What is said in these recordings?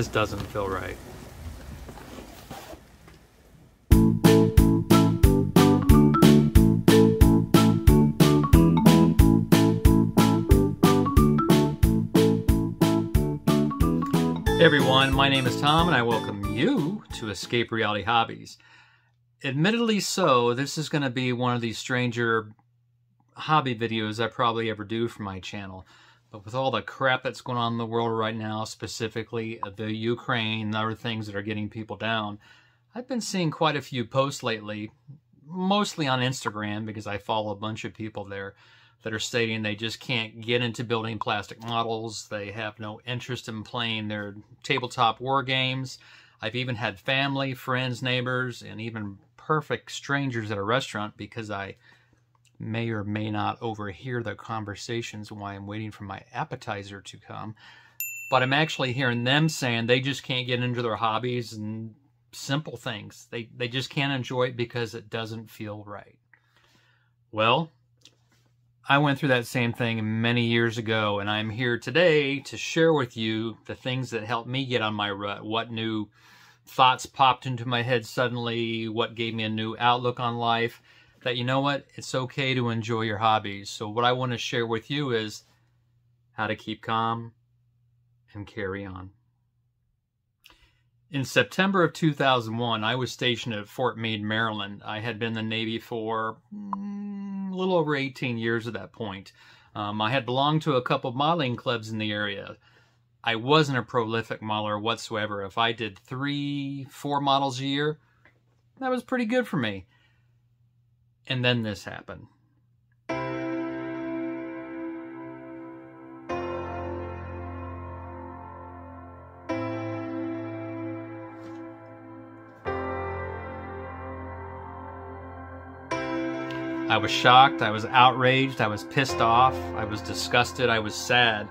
This doesn't feel right. Hey everyone, my name is Tom and I welcome you to Escape Reality Hobbies. Admittedly so, this is going to be one of these stranger hobby videos I probably ever do for my channel. But with all the crap that's going on in the world right now, specifically the Ukraine and other things that are getting people down, I've been seeing quite a few posts lately, mostly on Instagram because I follow a bunch of people there that are stating they just can't get into building plastic models. They have no interest in playing their tabletop war games. I've even had family, friends, neighbors, and even perfect strangers at a restaurant because I may or may not overhear the conversations while I'm waiting for my appetizer to come. But I'm actually hearing them saying they just can't get into their hobbies and simple things. They, they just can't enjoy it because it doesn't feel right. Well, I went through that same thing many years ago, and I'm here today to share with you the things that helped me get on my rut. What new thoughts popped into my head suddenly, what gave me a new outlook on life. That you know what, it's okay to enjoy your hobbies. So, what I want to share with you is how to keep calm and carry on. In September of 2001, I was stationed at Fort Meade, Maryland. I had been in the Navy for mm, a little over 18 years at that point. Um, I had belonged to a couple modeling clubs in the area. I wasn't a prolific modeler whatsoever. If I did three, four models a year, that was pretty good for me. And then this happened. I was shocked, I was outraged, I was pissed off, I was disgusted, I was sad.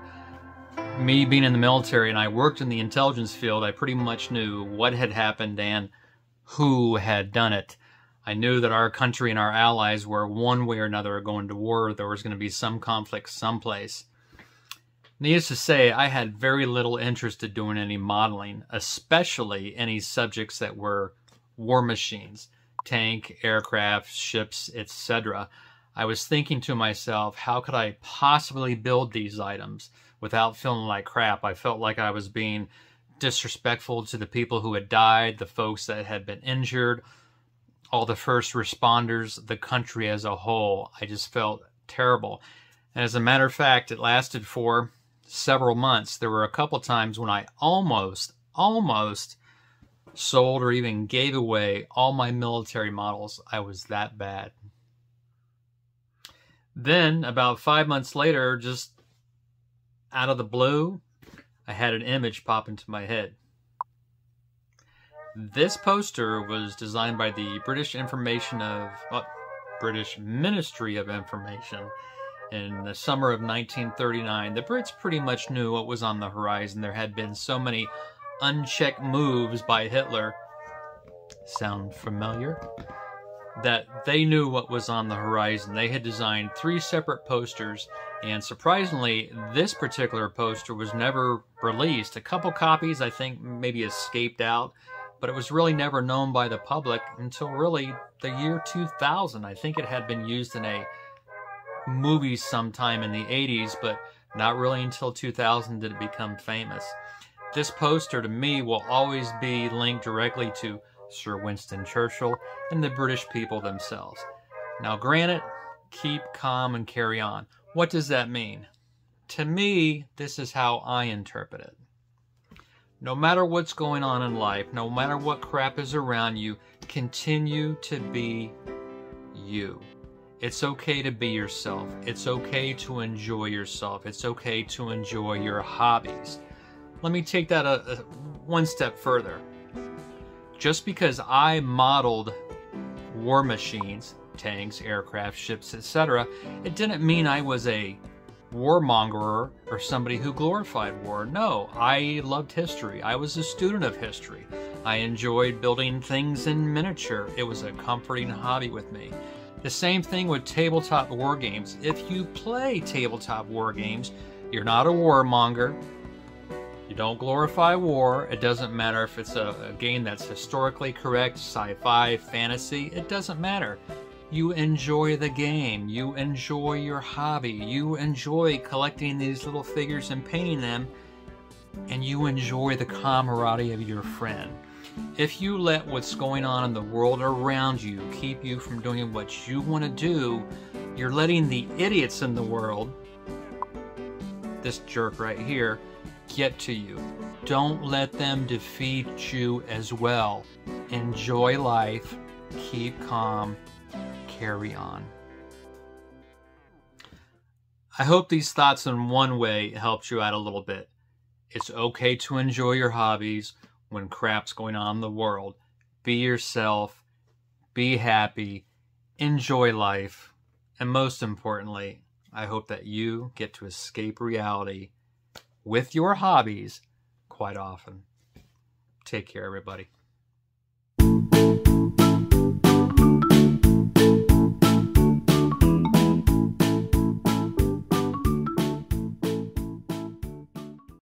Me being in the military and I worked in the intelligence field, I pretty much knew what had happened and who had done it. I knew that our country and our allies were one way or another going to war. There was going to be some conflict someplace. Needless to say, I had very little interest in doing any modeling, especially any subjects that were war machines tank, aircraft, ships, etc. I was thinking to myself, how could I possibly build these items without feeling like crap? I felt like I was being disrespectful to the people who had died, the folks that had been injured, all the first responders, the country as a whole. I just felt terrible. And as a matter of fact, it lasted for several months. There were a couple times when I almost, almost sold or even gave away all my military models. I was that bad. Then, about five months later, just out of the blue, I had an image pop into my head. This poster was designed by the British Information of well, British Ministry of Information in the summer of 1939. The Brits pretty much knew what was on the horizon. There had been so many unchecked moves by Hitler. Sound familiar? That they knew what was on the horizon. They had designed three separate posters, and surprisingly, this particular poster was never released. A couple copies, I think, maybe escaped out, but it was really never known by the public until really the year 2000. I think it had been used in a movie sometime in the 80s, but not really until 2000 did it become famous. This poster to me will always be linked directly to Sir Winston Churchill and the British people themselves. Now, granted, keep calm and carry on. What does that mean? To me, this is how I interpret it. No matter what's going on in life, no matter what crap is around you, continue to be you. It's okay to be yourself. It's okay to enjoy yourself. It's okay to enjoy your hobbies. Let me take that a, a one step further. Just because I modeled war machines, tanks, aircraft, ships, etc., it didn't mean I was a warmonger or somebody who glorified war. No, I loved history. I was a student of history. I enjoyed building things in miniature. It was a comforting hobby with me. The same thing with tabletop war games. If you play tabletop war games, you're not a warmonger, You don't glorify war. It doesn't matter if it's a, a game that's historically correct, sci fi, fantasy. It doesn't matter. You enjoy the game. You enjoy your hobby. You enjoy collecting these little figures and painting them. And you enjoy the camaraderie of your friend. If you let what's going on in the world around you keep you from doing what you want to do, you're letting the idiots in the world, this jerk right here, get to you. Don't let them defeat you as well. Enjoy life, keep calm, carry on. I hope these thoughts in one way helped you out a little bit. It's okay to enjoy your hobbies when crap's going on in the world. Be yourself, be happy, enjoy life, and most importantly, I hope that you get to escape reality with your hobbies quite often. Take care, everybody.